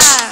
Yeah.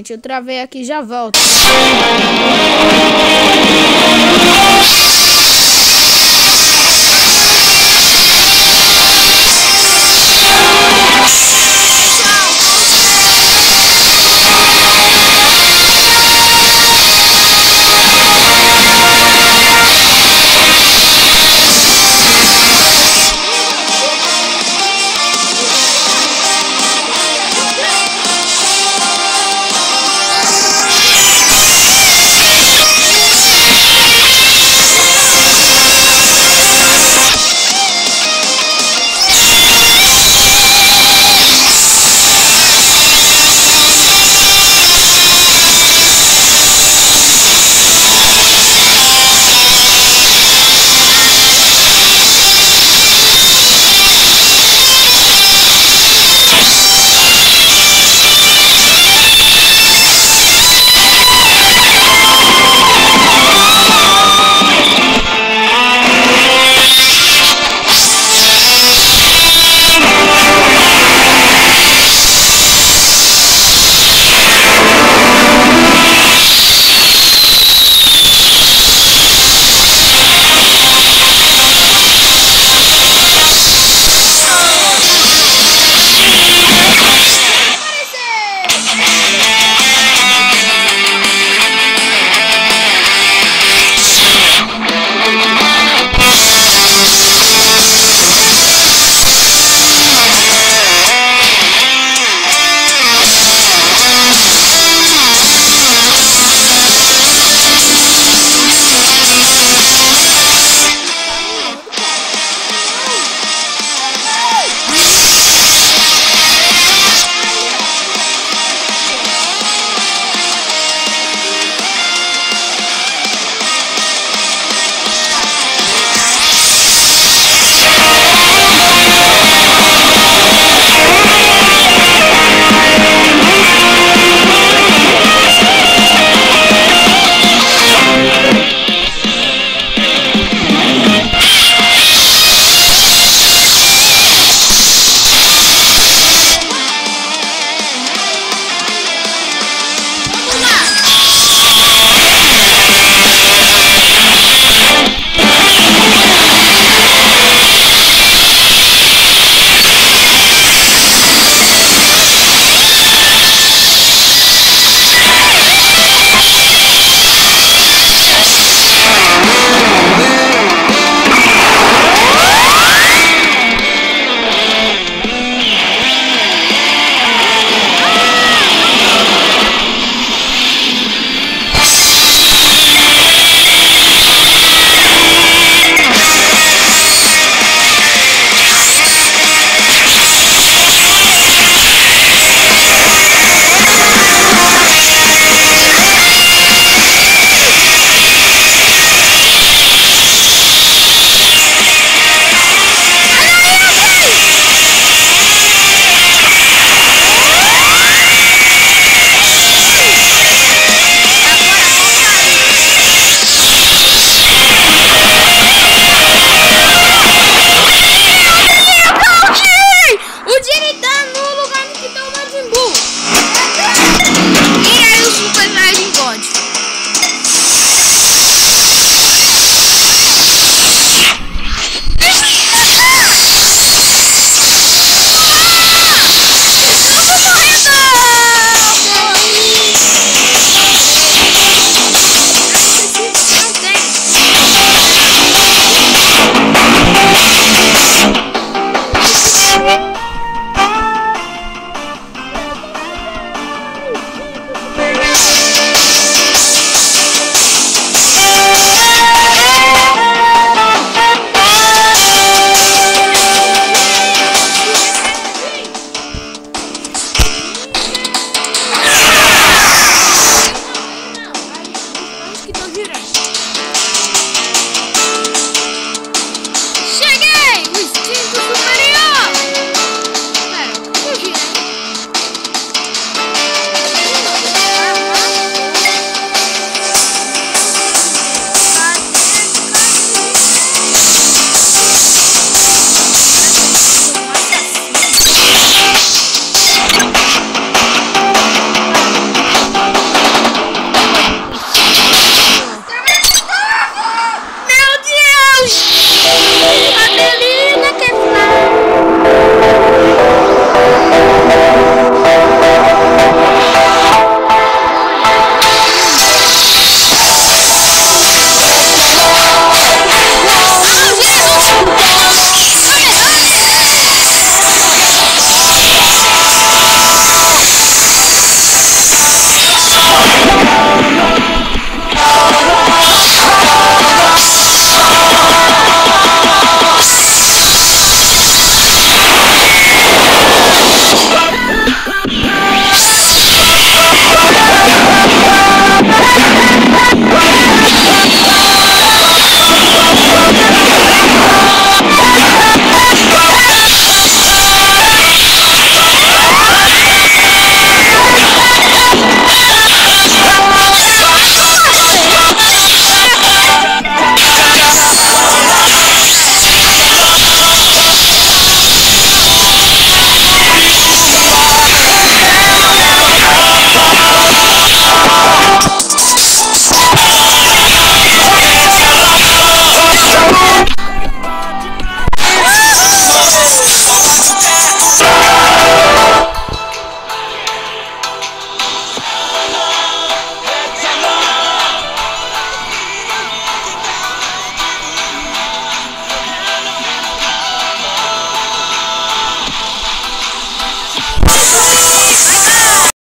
gente. Eu travei aqui, já volto.